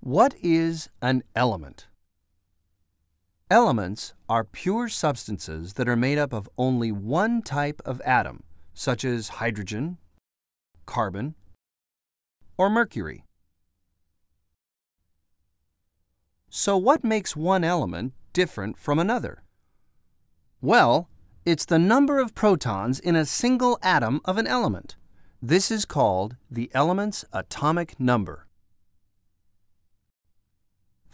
What is an element? Elements are pure substances that are made up of only one type of atom, such as hydrogen, carbon, or mercury. So what makes one element different from another? Well, it's the number of protons in a single atom of an element. This is called the element's atomic number.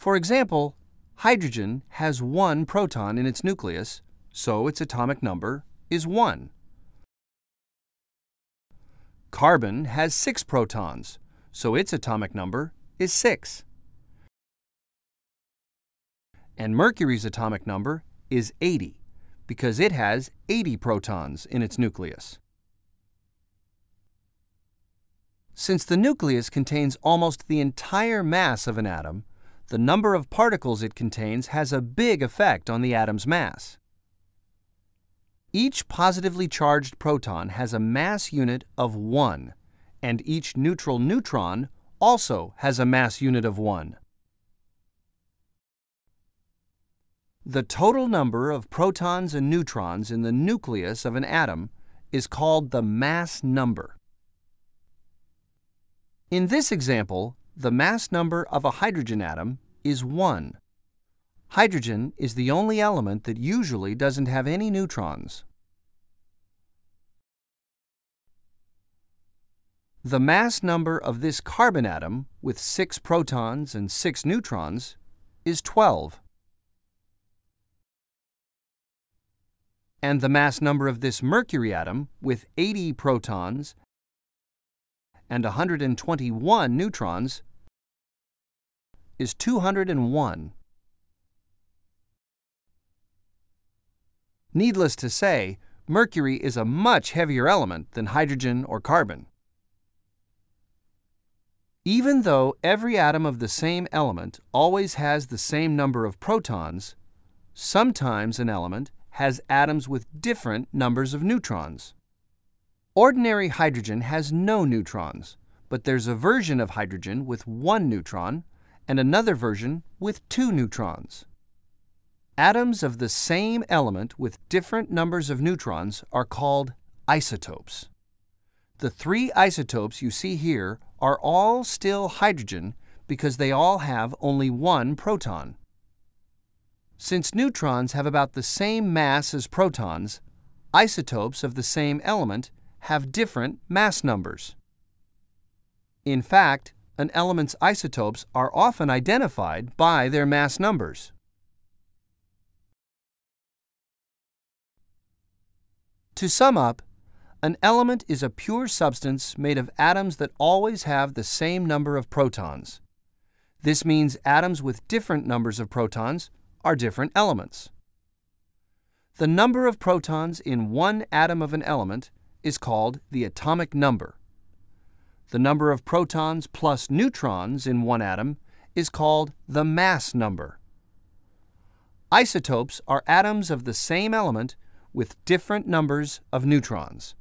For example, hydrogen has one proton in its nucleus, so its atomic number is 1. Carbon has six protons, so its atomic number is 6. And mercury's atomic number is 80 because it has 80 protons in its nucleus. Since the nucleus contains almost the entire mass of an atom, the number of particles it contains has a big effect on the atom's mass. Each positively charged proton has a mass unit of 1, and each neutral neutron also has a mass unit of 1. The total number of protons and neutrons in the nucleus of an atom is called the mass number. In this example, the mass number of a hydrogen atom is 1. Hydrogen is the only element that usually doesn't have any neutrons. The mass number of this carbon atom with 6 protons and 6 neutrons is 12. And the mass number of this mercury atom with 80 protons and 121 neutrons is 201. Needless to say, mercury is a much heavier element than hydrogen or carbon. Even though every atom of the same element always has the same number of protons, sometimes an element has atoms with different numbers of neutrons. Ordinary hydrogen has no neutrons, but there's a version of hydrogen with one neutron and another version with two neutrons. Atoms of the same element with different numbers of neutrons are called isotopes. The three isotopes you see here are all still hydrogen because they all have only one proton. Since neutrons have about the same mass as protons, isotopes of the same element have different mass numbers. In fact, an element's isotopes are often identified by their mass numbers. To sum up, an element is a pure substance made of atoms that always have the same number of protons. This means atoms with different numbers of protons are different elements. The number of protons in one atom of an element is called the atomic number. The number of protons plus neutrons in one atom is called the mass number. Isotopes are atoms of the same element with different numbers of neutrons.